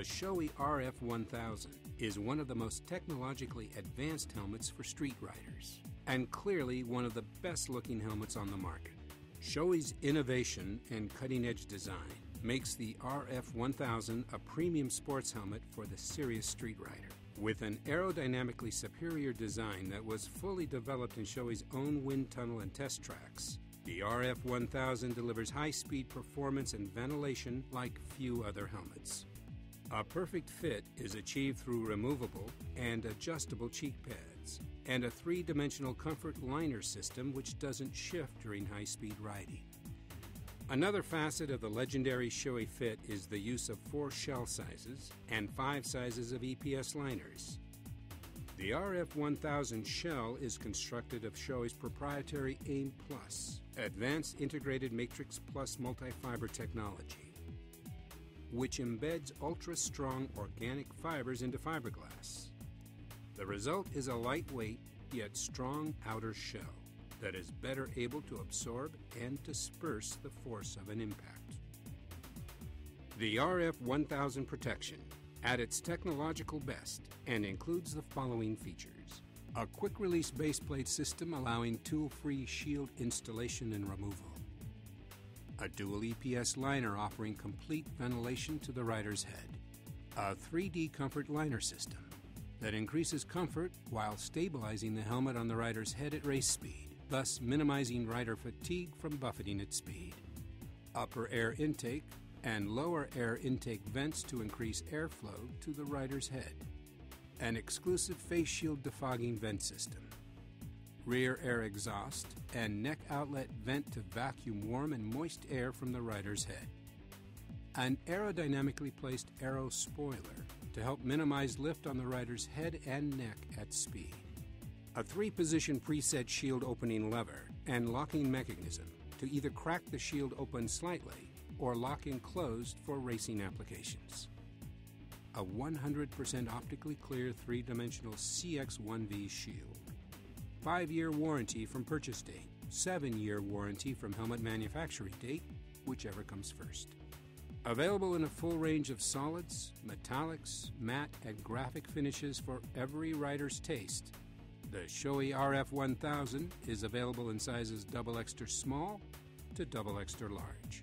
Shoei RF 1000 is one of the most technologically advanced helmets for street riders, and clearly one of the best looking helmets on the market. Shoei's innovation and cutting edge design makes the RF 1000 a premium sports helmet for the serious street rider. With an aerodynamically superior design that was fully developed in Shoei's own wind tunnel and test tracks, the RF 1000 delivers high speed performance and ventilation like few other helmets. A perfect fit is achieved through removable and adjustable cheek pads and a three dimensional comfort liner system which doesn't shift during high speed riding. Another facet of the legendary Shoei Fit is the use of four shell sizes and five sizes of EPS liners. The RF 1000 shell is constructed of Shoei's proprietary AIM Plus, advanced integrated matrix plus multi-fiber technology, which embeds ultra-strong organic fibers into fiberglass. The result is a lightweight yet strong outer shell that is better able to absorb and disperse the force of an impact. The RF 1000 protection at its technological best and includes the following features a quick release baseplate system allowing tool free shield installation and removal, a dual EPS liner offering complete ventilation to the rider's head, a 3D comfort liner system that increases comfort while stabilizing the helmet on the rider's head at race speed, thus minimizing rider fatigue from buffeting at speed, upper air intake and lower air intake vents to increase airflow to the rider's head, an exclusive face shield defogging vent system, rear air exhaust, and neck outlet vent to vacuum warm and moist air from the rider's head, an aerodynamically placed aero spoiler to help minimize lift on the rider's head and neck at speed, a three position preset shield opening lever and locking mechanism to either crack the shield open slightly or lock in closed for racing applications. A 100% optically clear three dimensional CX1V shield. Five year warranty from purchase date, seven year warranty from helmet manufacturing date, whichever comes first. Available in a full range of solids, metallics, matte, and graphic finishes for every rider's taste. The Shoei RF 1000 is available in sizes double extra small to double extra large.